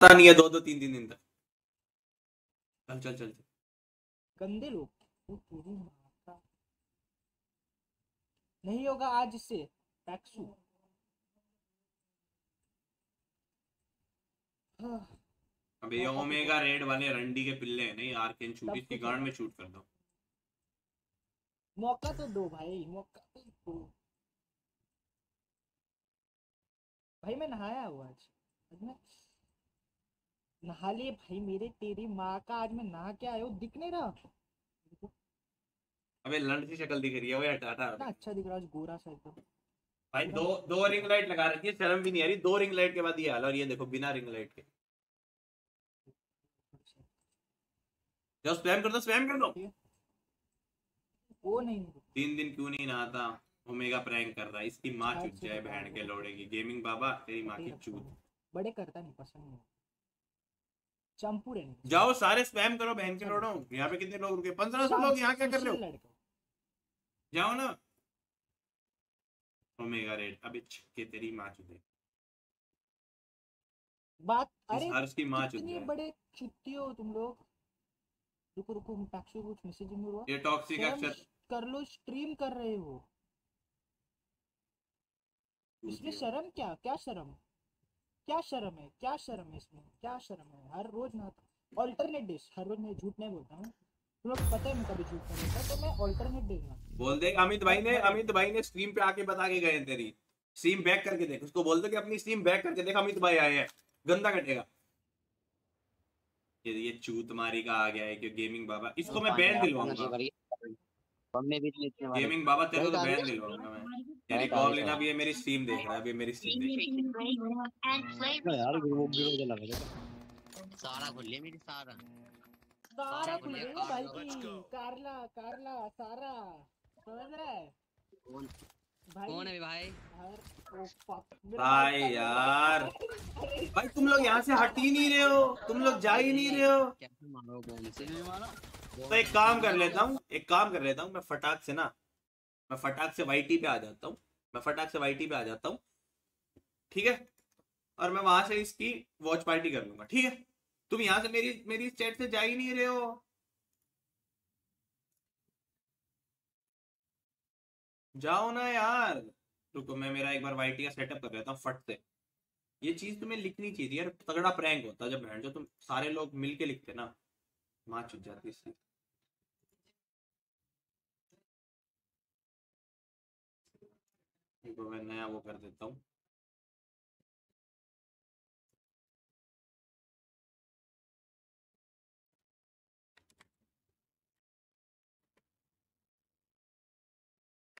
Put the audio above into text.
पता नहीं है दो दो तीन तीन दिन तक। चल चल चल गंदे लोग नहीं होगा आज इससे टैक्सू हाँ, अबे ये ओमेगा रेड वाले रंडी के पिल्ले हैं नहीं आर्केन शूट तब इसकी गांड में शूट कर दो। मौका तो दो भाई मौका तो दो। भाई मैं नहाया हूँ आज। आज मैं नहा लिए भाई मेरे तेरी माँ का आज मैं नहा के आया हूँ दिख नहीं रहा। अबे लंड की शक्ल दिख रही है वो हटा हटा कितना अच्छा दिख रहा है गोरा सा एकदम। भाई दो दो रिंग लाइट लगा रखी है शर्म भी नहीं आ रही दो रिंग लाइट के बाद ये हाल और ये देखो बिना रिंग लाइट के। जाओ स्पैम कर दो स्पैम कर दो। वो नहीं तीन दिन क्यों नहीं नहाता? ओमेगा प्रैंक कर रहा है इसकी माँ चुप जाए बहन के हूँ। लोड़ेगी। गेमिंग बाबा तेरी माँ की चूत। बड़े करता नहीं पसंद नहीं। चंपूर जाओ सारे स्पैम करो बहन के लोड़ो यहाँ पे कितने लोग रुके पंद्रह सौ लोग यहाँ क्या कर रहे हो? जाओ ना। ओमेगा रेड अबे छक्के तेरी माँ चुदे। बात अरे हर्ष की माँ चुद। कितने बड़े चुत्ती हो तुम लोग। रुको रुको टैक्सी कुछ मैसेज नहीं हुआ ये टॉक्सिक अक्षर। कर लो स्ट्रीम कर रहे हो। इसमें शर्म क्या क्या शर्म? क्या शर्म है? क्या शर्म है इसमें? क्या शर्म है? हर रोज ना ऑल्टरनेट डेज़ हर रोज मैं झूठ नहीं बोलता हूँ। तुम लोग पता है मैं कभी झूठ नहीं बोलता तो मैं ऑल्टरनेट डेज़ बोल दे अमित भाई ने अमित भाई ने स्ट्रीम पे आके बता के गए तेरी। स्ट्रीम बैक करके देख उसको बोल दो कि अपनी स्ट्रीम बैक करके देख अमित भाई आए हैं। गंदा कटेगा। ये ये चूत मारी का आ गया है कि गेमिंग बाबा। इसको मैं बैन दिलवाऊँगा। हमने भी इतने गेमिंग बाबा तेरे को तो बैन दिलवाऊँगा मैं। मेरी स्ट्रीम देख रहा है अभी मेरी स्ट्रीम देख। रहा है यार ग्रुप भी मुझे लगा था सारा खोल मेरी सारा। सारा खुल गया भाई कारला, कारला कारला सारा। समझ रहा है? कौन? कौन है भाई? भाई यार। भाई तुम लोग यहाँ से हट ही नहीं रहे हो। तुम लोग जा ही नहीं रहे हो। कैसे मारो कौन से? तो एक काम कर लेता हूँ एक काम कर लेता हूँ मैं फटाक से ना मैं फटाक से वाईटी पे आ जाता हूँ। मैं फटाक से वाईटी पे आ जाता हूँ। ठीक है? और मैं वहाँ से इसकी वॉच पार्टी कर लूँगा। ठीक है? तुम यहाँ से मेरी मेरी चैट से जा ही नहीं रहे हो। जाओ ना यार। रुको, मैं मेरा एक बार वाईटी का सेटअप कर लेता हूँ फट से। ये चीज़ तुम्हें लिखनी चाहिए यार। तगड़ा प्रैंक होता जब बहन जो तुम सारे लोग मिलके लिखते ना, माँ चुप जाती इससे। देखो मैं नया वो कर देता हूँ